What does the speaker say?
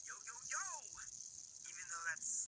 Yo, yo, yo!